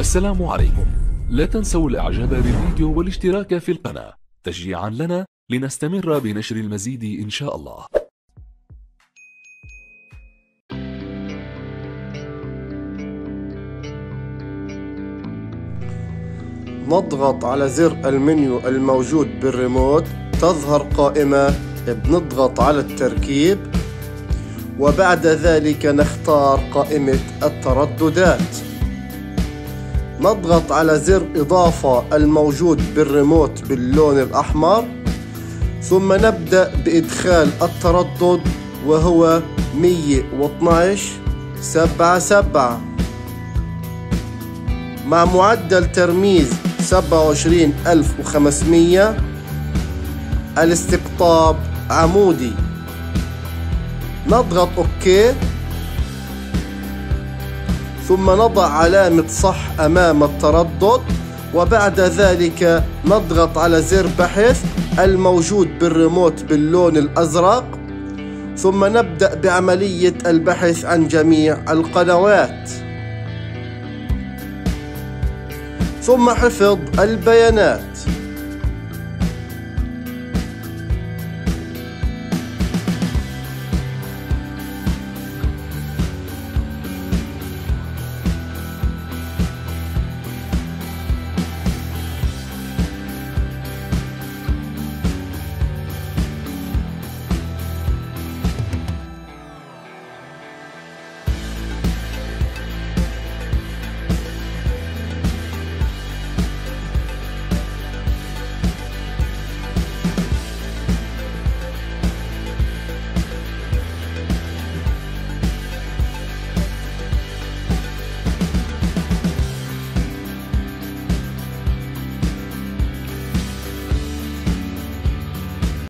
السلام عليكم. لا تنسوا الإعجاب بالفيديو والاشتراك في القناة. تشجيعا لنا لنستمر بنشر المزيد إن شاء الله. نضغط على زر المنيو الموجود بالريموت. تظهر قائمة. بنضغط على التركيب. وبعد ذلك نختار قائمة الترددات. نضغط على زر إضافة الموجود بالريموت باللون الأحمر ثم نبدأ بإدخال التردد وهو 112 سبعة سبعة. مع معدل ترميز 27500 الاستقطاب عمودي. نضغط OK. ثم نضع علامة صح أمام التردد وبعد ذلك نضغط على زر بحث الموجود بالريموت باللون الأزرق. ثم نبدأ بعملية البحث عن جميع القنوات. ثم حفظ البيانات.